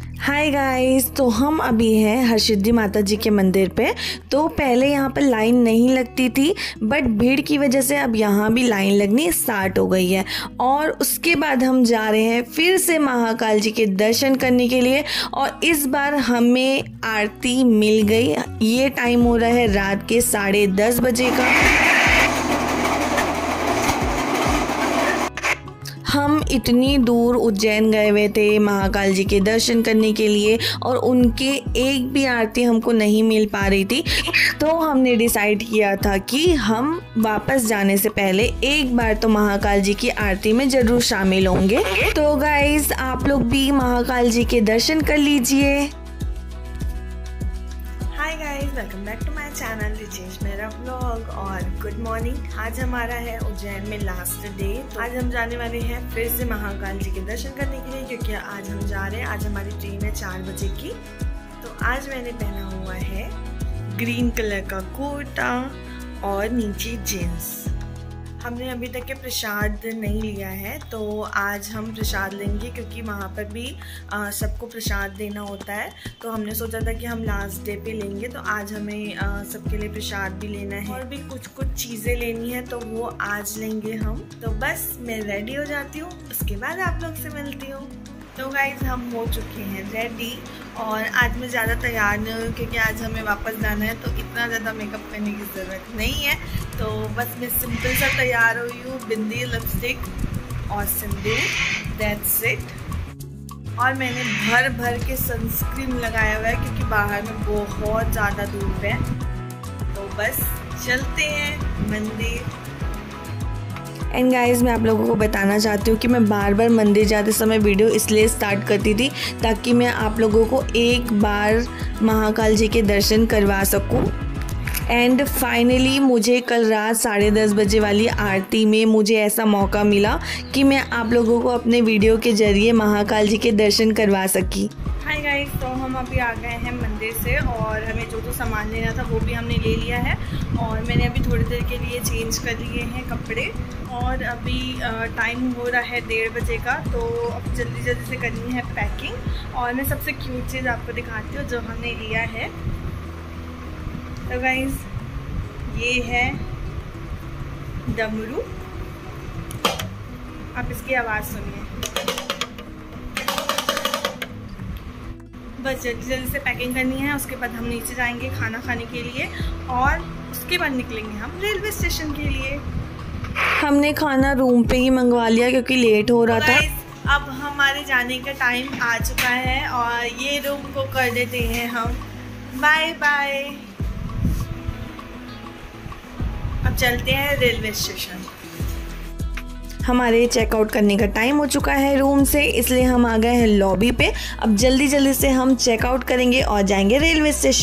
Hi guys तो हम अभी हैं हरसिद्धि माता जी के मंदिर पे। तो पहले यहाँ पर लाइन नहीं लगती थी बट भीड़ की वजह से अब यहाँ भी लाइन लगनी स्टार्ट हो गई है। और उसके बाद हम जा रहे हैं फिर से महाकाल जी के दर्शन करने के लिए। और इस बार हमें आरती मिल गई। ये टाइम हो रहा है रात के साढ़े दस बजे का। हम इतनी दूर उज्जैन गए हुए थे महाकाल जी के दर्शन करने के लिए और उनके एक भी आरती हमको नहीं मिल पा रही थी तो हमने डिसाइड किया था कि हम वापस जाने से पहले एक बार तो महाकाल जी की आरती में ज़रूर शामिल होंगे। तो गाइज़ आप लोग भी महाकाल जी के दर्शन कर लीजिए। Hi guys welcome back to my channel Richesh मेरा ब्लॉग और गुड मॉर्निंग आज हमारा है उज्जैन में लास्ट डे तो आज हम जाने वाले हैं फिर से महाकाल जी के दर्शन करने के लिए, क्योंकि आज हम जा रहे हैं, आज हमारी ट्रेन है चार बजे की. तो आज मैंने पहना हुआ है ग्रीन कलर का कोटा और नीचे जीन्स हमने अभी तक के प्रसाद नहीं लिया है तो आज हम प्रसाद लेंगे क्योंकि वहाँ पर भी सबको प्रसाद देना होता है। तो हमने सोचा था कि हम लास्ट डे पे लेंगे तो आज हमें सबके लिए प्रसाद भी लेना है। और भी कुछ कुछ चीज़ें लेनी है तो वो आज लेंगे हम। तो बस मैं रेडी हो जाती हूँ, उसके बाद आप लोग से मिलती हूँ। तो गाइज़ हम हो चुके हैं रेडी और आज मैं ज़्यादा तैयार नहीं हूँ क्योंकि आज हमें वापस जाना है तो इतना ज़्यादा मेकअप करने की ज़रूरत नहीं है। तो बस मैं सिंपल सा तैयार हुई हूँ, बिंदी लिपस्टिक और सिंदूर दैट्स इट और मैंने भर भर के सनस्क्रीन लगाया हुआ है क्योंकि बाहर में बहुत ज़्यादा धूप है। तो बस चलते हैं मंदिर। एंड गाइस मैं आप लोगों को बताना चाहती हूँ कि मैं बार बार मंदिर जाते समय वीडियो इसलिए स्टार्ट करती थी ताकि मैं आप लोगों को एक बार महाकाल जी के दर्शन करवा सकूँ। एंड फाइनली मुझे कल रात साढ़े दस बजे वाली आरती में मुझे ऐसा मौका मिला कि मैं आप लोगों को अपने वीडियो के ज़रिए महाकाल जी के दर्शन करवा सकी। गाइस तो हम अभी आ गए हैं मंदिर से और हमें जो जो सामान लेना था वो भी हमने ले लिया है और मैंने अभी थोड़ी देर के लिए चेंज कर लिए हैं कपड़े और अभी टाइम हो रहा है डेढ़ बजे का तो अब जल्दी जल्दी से करनी है पैकिंग और मैं सबसे क्यूट चीज़ आपको दिखाती हूँ जो हमने लिया है। तो गाइज़ ये है डमरू। आप इसकी आवाज़ सुनिए। बस जल्दी जल्दी से पैकिंग करनी है उसके बाद हम नीचे जाएँगे खाना खाने के लिए और उसके बाद निकलेंगे हम रेलवे स्टेशन के लिए। हमने खाना रूम पे ही मंगवा लिया क्योंकि लेट हो रहा था। अब हमारे जाने का टाइम आ चुका है और ये रूम को कर देते हैं हम। बाय बाय अब चलते हैं रेलवे स्टेशन। हमारे चेकआउट करने का टाइम हो चुका है रूम से, इसलिए हम आ गए हैं लॉबी पे। अब जल्दी जल्दी से हम चेकआउट करेंगे और जाएँगे रेलवे स्टेशन